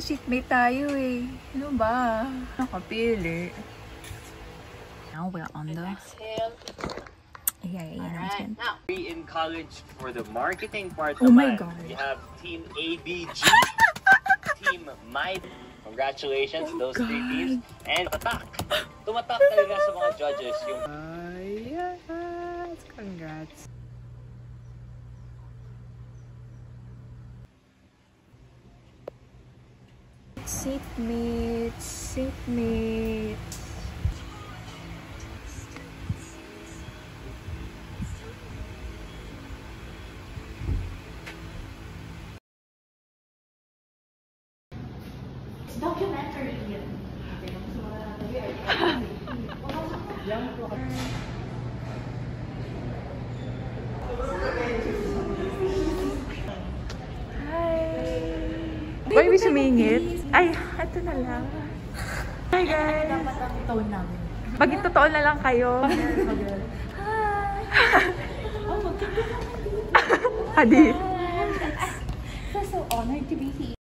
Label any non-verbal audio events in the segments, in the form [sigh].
Ito shipmate tayo eh. Ano ba? Nakapili. Now we're on the... Yeah, yeah, Right, now, we in college for the marketing part oh my God. we have team ABG, [laughs] team MIDE. Congratulations, oh those God. three teams. And tatak! Tumatak talaga sa mga judges yung... Uh, yes! Congrats! seatmates, seatmates. Documentary. [laughs] Boy, may sumingit. Ay, ito na lang. Hi, guys. Dapat ang tone namin. Pag totoo na lang kayo. Hi. Oh, magkita naman Hadi. I'm so honored to be here.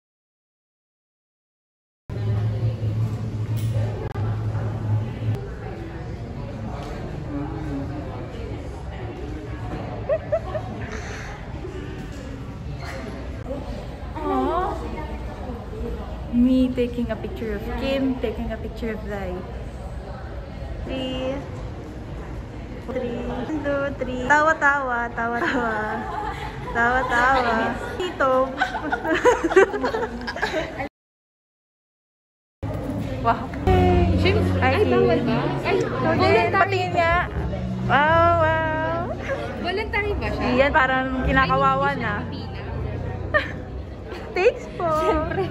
me taking a picture of Kim, taking a picture of Zai. Three. Three. One, two, three. Tawa-tawa, tawa-tawa. Tawa-tawa. Dito. wow. James, hi. Ay, bawal ba? Ay, patingin niya. Wow, wow. Voluntary ba siya? Yan, parang kinakawawa na. [laughs] Thanks po. Siyempre.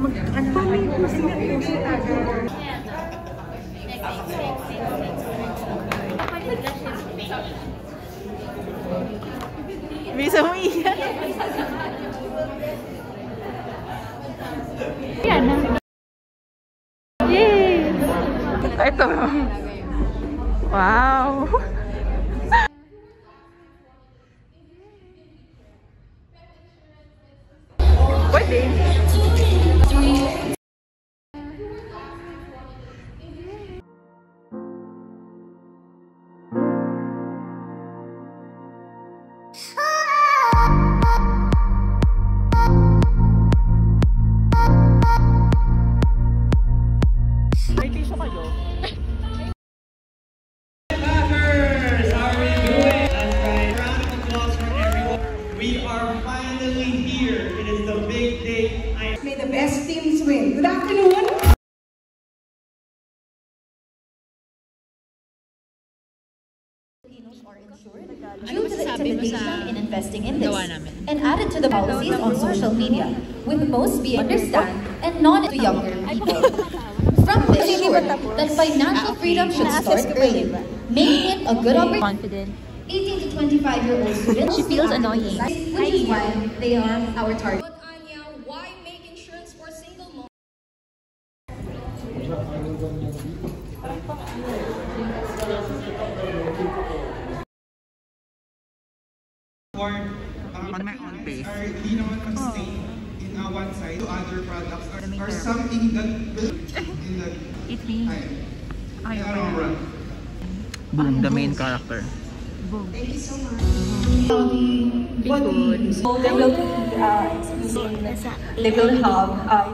mag, ano, may puso na puso tayo. Bisa mo iya. Yan na. Yay! Ito. Wow! Pwede. kayo. May the best teams win. Good afternoon. due to the implementation in investing in this and added to the policies on social media, with most being understand and not to younger people. From this sure that financial freedom should start early, making him a good operator. Confident. 18 to 25 year old students. she feels annoying. Which is why they are our target. But Anya, why make insurance for single moms? Uh, on my own pace. Oh. na one side to other products are, or something that [laughs] in the It means I pa yan. Boom, the main character. Thank you so much. Body. So there will be uh, legal hub uh,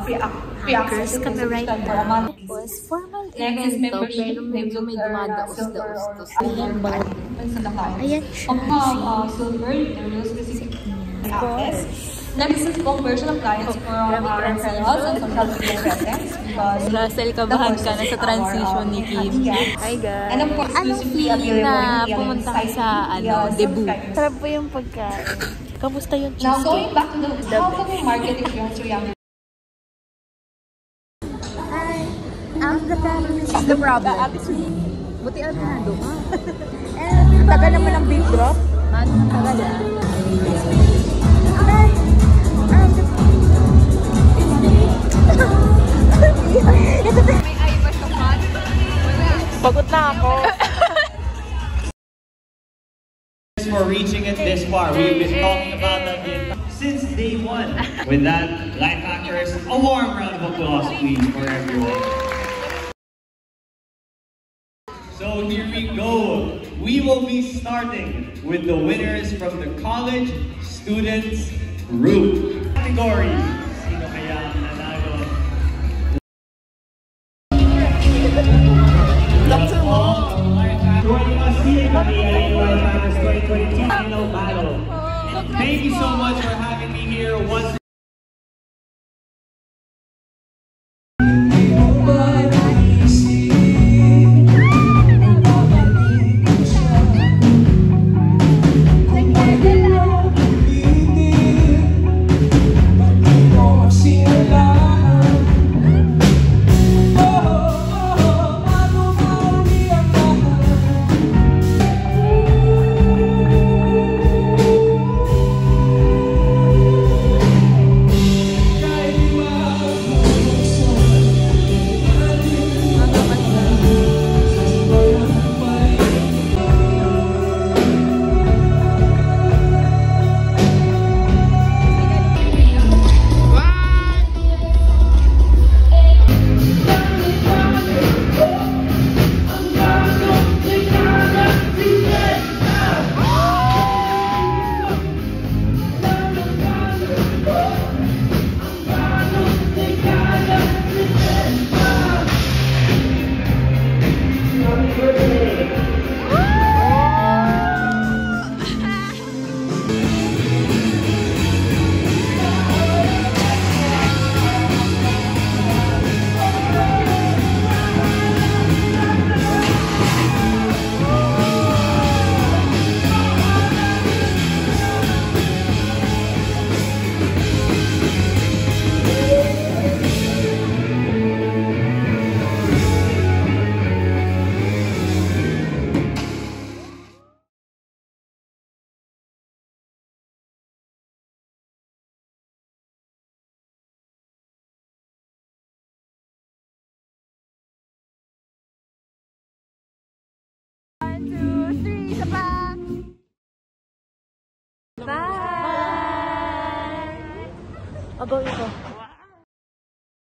uh right now. Was formal event to pero medyo uh, to sa limban. Ayan siya. Of uh, silver, there will be Next is pong version of clients oh, for our fellows and some media presence because Russell, kabahan ka na sa uh, transition ni Kim. Hi guys! And of course, Anong feeling na pumunta ka sa ano, debut? Sarap po yung pagkain. Kamusta yung cheesecake? Now going back to the, how can we market if you want to young I'm the problem. She's the problem. Buti alternado ah. ka. Tagal naman ang beef drop. Man, tagal ah. Pagod na ako. for reaching it this far. We've been talking about that since day one. With that, Life Hackers, a warm round of applause, please, for everyone. So here we go. We will be starting with the winners from the College Students Group category. Thank you so much for having me here once Bơi r ồ